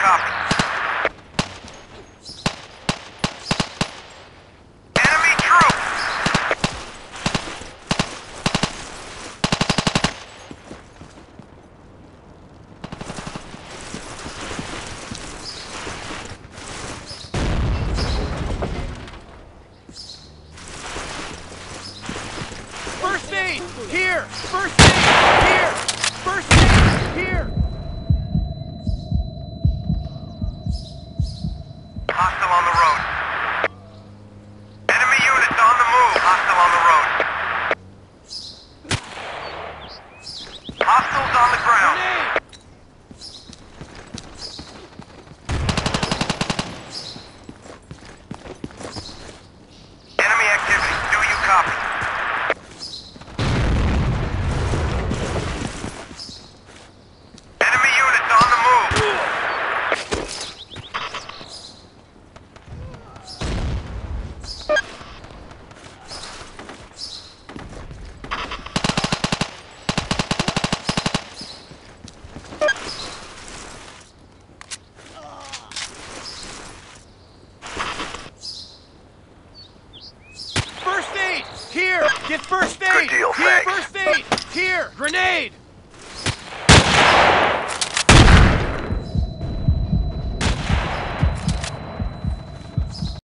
copy. First aid! Here! First aid! Here! Hostile on the road. Enemy units on the move. Hostile on the road. Hostiles on the ground. Enemy activity. Do you copy? Enemy units on the move. First aid! Here! Get first aid! Deal, Here, thanks. first aid! Here! Grenade!